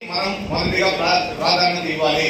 మనం మొదటిగా ప్రా- ప్రాధాన్యత ఇవ్వాలి